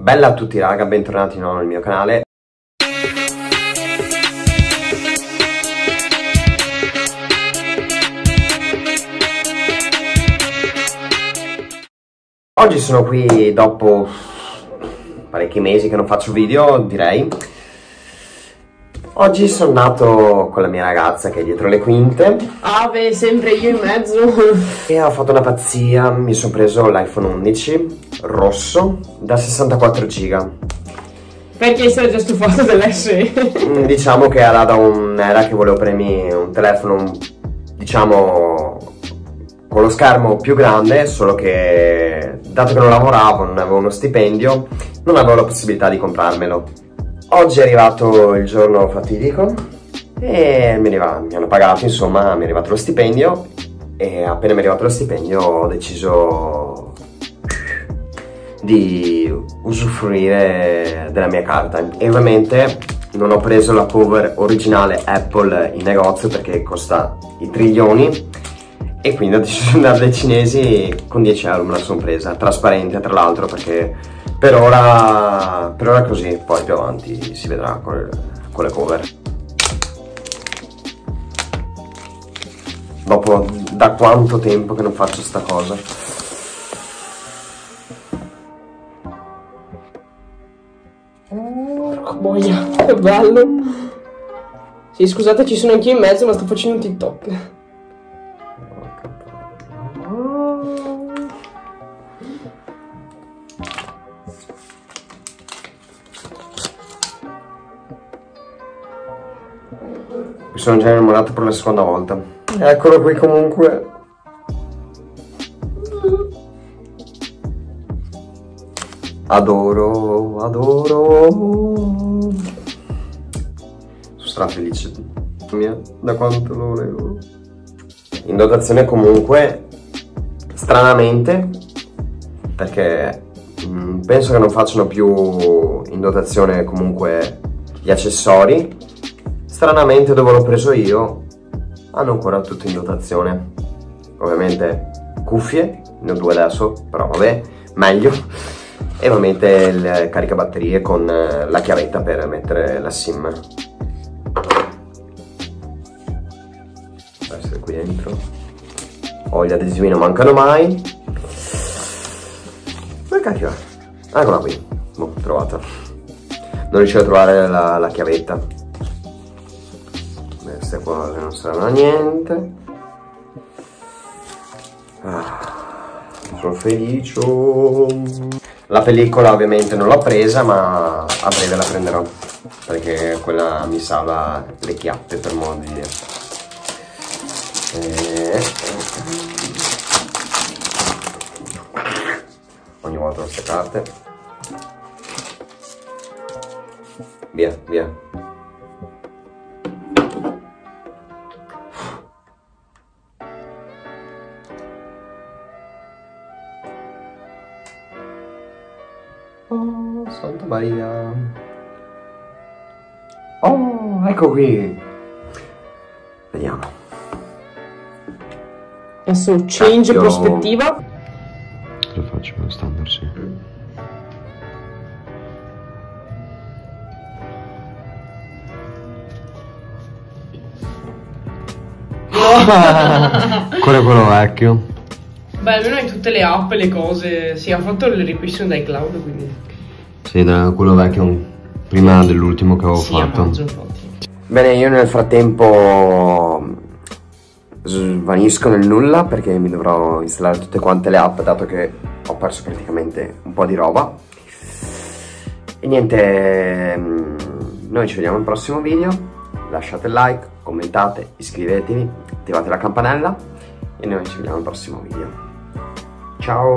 Bella a tutti raga, bentornati di nuovo nel mio canale. Oggi sono qui dopo parecchi mesi che non faccio video, direi. Oggi sono nato con la mia ragazza che è dietro le quinte. Ah, beh, sempre io in mezzo. E ho fatto una pazzia, mi sono preso l'iPhone 11 rosso da 64 giga. Perché sei già stufato dell'SE? Mm, Diciamo che era da un'era che volevo prendermi un telefono, diciamo, con lo schermo più grande, solo che dato che non lavoravo, non avevo uno stipendio, non avevo la possibilità di comprarmelo. Oggi è arrivato il giorno fatidico e mi, arriva- mi hanno pagato, insomma, mi è arrivato lo stipendio e appena mi è arrivato lo stipendio ho deciso di usufruire della mia carta. E ovviamente non ho preso la cover originale Apple in negozio perché costa i trilioni e quindi ho deciso di andare dai cinesi con 10 euro me la sono presa, trasparente tra l'altro perché per ora, per ora è così, poi più avanti si vedrà con, le- con le cover. Dopo da quanto tempo che non faccio sta cosa? Porca boia, che bello. Sì, scusate, ci sono anch'io in mezzo, ma sto facendo un TikTok. Mi sono già innamorato per la seconda volta. Eccolo qui comunque. Adoro, adoro. Sono strafelice mia, da quanto lo volevo. In dotazione comunque, stranamente, perché mm, penso che non facciano più in dotazione comunque gli accessori. Stranamente dove l'ho preso io hanno ancora tutto in dotazione. Ovviamente cuffie, ne ho due adesso, però vabbè, meglio. E ovviamente il caricabatterie con eh, la chiavetta per mettere la SIM. Essere qui dentro. Ho gli adesivi non mancano mai. Dove cacchio? Eccola qui. Boh, trovata. Non riuscivo a trovare la, la chiavetta. Queste che non servono a niente. Ah, sono felice. La pellicola ovviamente non l'ho presa, ma a breve la prenderò. Perché quella mi salva le chiappe per modo di dire. E... Ogni volta queste carte. Via, via. Oh, Santa Maria. Oh, ecco qui. Vediamo. Adesso change Cacchio. prospettiva. Lo faccio per standard, sì. Quello è quello vecchio. Beh, almeno hai tutte le app e le cose. Sì, ha fatto il ripristino dai cloud, quindi. Sì, da quello vecchio prima dell'ultimo che avevo sì, fatto. maggio. Bene, io nel frattempo svanisco nel nulla perché mi dovrò installare tutte quante le app dato che ho perso praticamente un po' di roba. E niente, mm, noi ci vediamo al prossimo video. Lasciate il like, commentate, iscrivetevi, attivate la campanella e noi ci vediamo al prossimo video. chao.